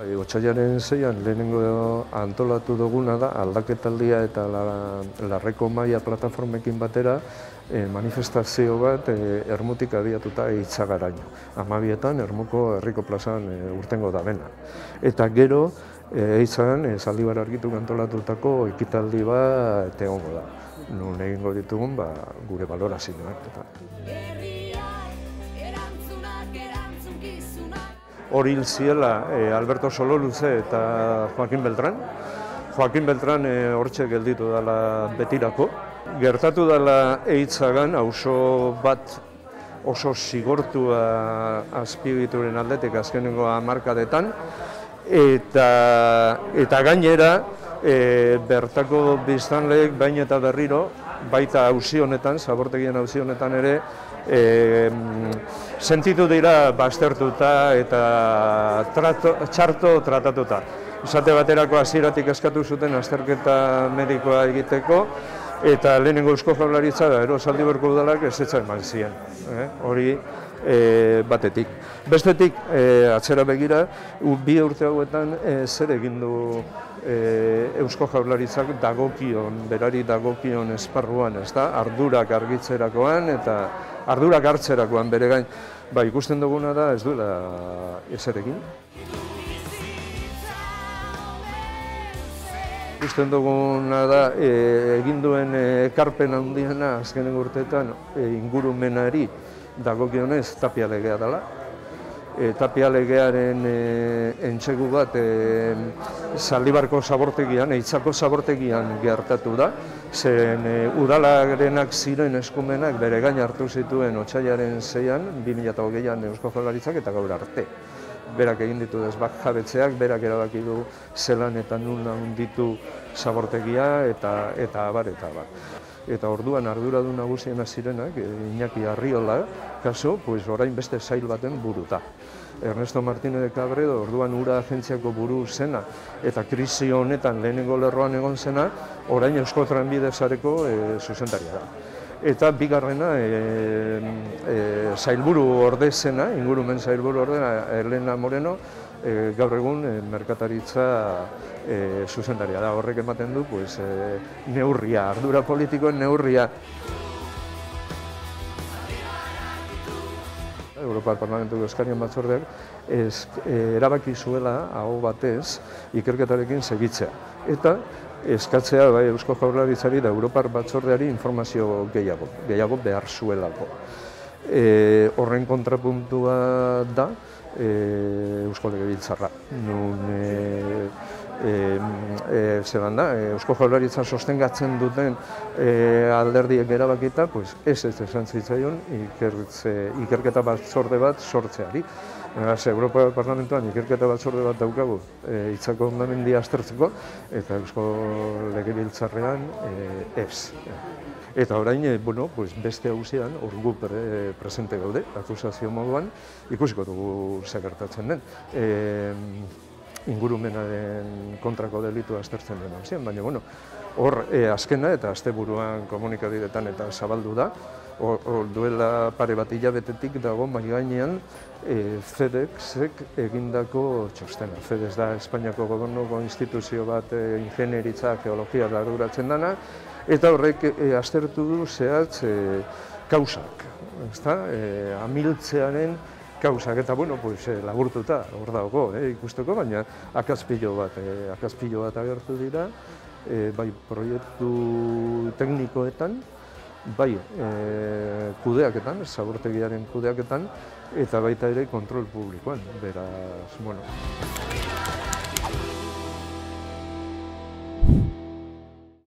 Bai, Otsailaren zeian lehenengo antolatu duguna da aldaketaldia eta la, larreko maia plataformekin batera e, manifestazio bat e, ermutik abiatuta eitzagaraino. Amabietan ermuko herriko plazan e, urtengo da bena. Eta gero e, eitzan e, zaldibar argitu antolatutako ekitaldi bat egongo da. Nun egingo ditugun ba, gure balorazioak. Eta. Hori hil ziela e, Alberto Sololuze eta Joaquin Beltran. Joaquin Beltran e, hortxe gelditu dela betirako. Gertatu dela eitzagan, auzo bat oso zigortua azpigituren aldetik azkenengo hamarkadetan, eta, eta gainera e, bertako biztanleek bain eta berriro, baita hauzi honetan, zabortegien hauzi honetan ere, e, sentitu dira baztertuta eta trato, txarto tratatuta. Esate baterako hasieratik eskatu zuten azterketa medikoa egiteko, eta lehenengo eusko jaularitza da, ero saldi berko udalak ez eman ziren. Eh? Hori e, batetik. Bestetik, e, atzera begira, bi urte hauetan e, zer egin du e, Eusko Jaurlaritzak dagokion, berari dagokion esparruan, ez da, ardurak argitzerakoan eta ardurak hartzerakoan bere gain, ba, ikusten duguna da ez duela ezerekin. Ikusten duguna da e, egin duen ekarpen handiena azkenen urteetan e, ingurumenari dagokionez tapia legea dela, e, tapia legearen e, entxegu bat e, zaldibarko zabortegian, eitzako zabortegian gertatu da, zen e, udalarenak ziren eskumenak bere gain hartu zituen otxailaren zeian, 2008an Eusko Jolaritzak eta gaur arte. Berak egin ditu dezbak jabetzeak, berak erabaki du zelan eta nun ditu zabortegia eta eta abar eta abar eta orduan arduradun nagusiena zirenak, eh, Iñaki Arriola, kaso, pues orain beste zail baten buruta. Ernesto Martínez de Cabredo, orduan ura agentziako buru zena, eta krisi honetan lehenengo lerroan egon zena, orain Eusko Tranbide zareko e, eh, zuzentaria da. Eta bigarrena, e, e, zailburu orde zena, ingurumen zailburu ordena, Elena Moreno, e, gaur egun e, merkataritza e, zuzendaria da. Horrek ematen du pues, e, neurria, ardura politikoen neurria. Europar Parlamentuko Eskarien Batzordeak ez, e, erabaki zuela hau batez ikerketarekin segitzea. Eta eskatzea bai, Eusko Jaurlaritzari da Europar Batzordeari informazio gehiago, gehiago behar zuelako. E, horren kontrapuntua Eusko Legebiltzarra. Nun, e, e, e, zelan da, e, Eusko Jaurlaritza sostengatzen duten e, alderdiek erabakita, pues, ez ez esan zitzaion ikerketa batzorde bat sortzeari. Eraz, Europa Parlamentoan ikerketa batzorde bat daukagu e, itzako ondamendia aztertzeko, eta Eusko Legebiltzarrean e, ez. Eta orain, e, bueno, pues beste hausian, hor gu pre, presente gaude, akusazio moduan, ikusiko dugu segertatzen den. E, ingurumenaren kontrako delitu aztertzen den hausian, baina, bueno, hor e, azkena eta asteburuan komunikabidetan eta zabaldu da, hor duela pare bat hilabetetik dago mai gainean e, FedExek egindako txostena. FedEx da Espainiako gobernuko instituzio bat e, ingenieritza, geologia da dana, eta horrek e, aztertu du zehatz e, kausak, ezta? E, amiltzearen kausak, eta bueno, pues, e, laburtuta, hor dago, e, ikusteko, baina akazpilo bat, e, akazpilo bat agertu dira, e, bai proiektu teknikoetan, bai e, kudeaketan, zabortegiaren kudeaketan, eta baita ere kontrol publikoan, beraz, bueno.